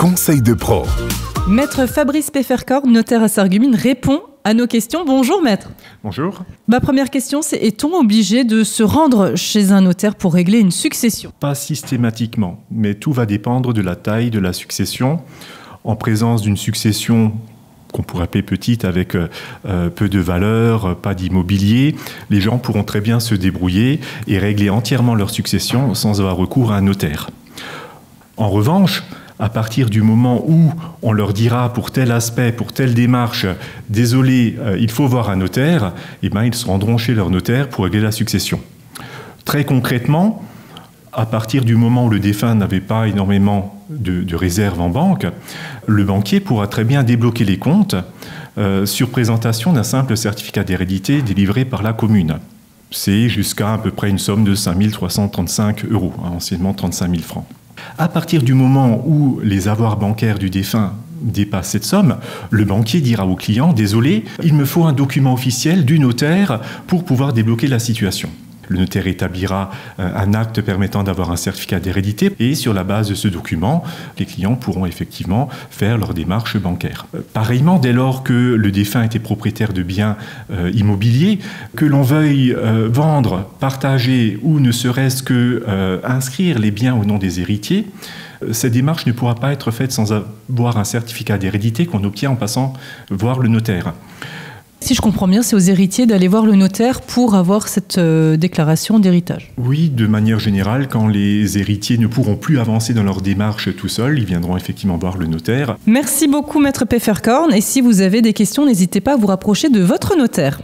conseil de pro. Maître Fabrice Peffercorn, notaire à Sargumine, répond à nos questions. Bonjour maître. Bonjour. Ma première question, c'est est-on obligé de se rendre chez un notaire pour régler une succession? Pas systématiquement, mais tout va dépendre de la taille de la succession. En présence d'une succession qu'on pourrait appeler petite avec euh, euh, peu de valeur, pas d'immobilier, les gens pourront très bien se débrouiller et régler entièrement leur succession sans avoir recours à un notaire. En revanche, à partir du moment où on leur dira pour tel aspect, pour telle démarche, désolé, euh, il faut voir un notaire, eh ben, ils se rendront chez leur notaire pour régler la succession. Très concrètement, à partir du moment où le défunt n'avait pas énormément de, réserves en banque, le banquier pourra très bien débloquer les comptes euh, sur présentation d'un simple certificat d'hérédité délivré par la commune. C'est jusqu'à à peu près une somme de 5 335 euros, hein, anciennement 35 000 francs. À partir du moment où les avoirs bancaires du défunt dépassent cette somme, le banquier dira au client Désolé, il me faut un document officiel du notaire pour pouvoir débloquer la situation. Le notaire établira euh, un acte permettant d'avoir un certificat d'hérédité et sur la base de ce document, les clients pourront effectivement faire leur démarche bancaire. Euh, pareillement, dès lors que le défunt était propriétaire de biens euh, immobiliers, que l'on veuille vendre, partager ou ne serait-ce que inscrire les biens au nom des héritiers, cette démarche ne pourra pas être faite sans avoir un certificat d'hérédité qu'on obtient en passant voir le notaire. Si je comprends bien, c'est aux héritiers d'aller voir le notaire pour avoir cette euh, déclaration d'héritage. Oui, de manière générale, quand les héritiers ne pourront plus avancer dans leur démarche tout seuls, ils viendront effectivement voir le notaire. Merci beaucoup, Maître Peffercorn. Et si vous avez des questions, n'hésitez pas à vous rapprocher de votre notaire.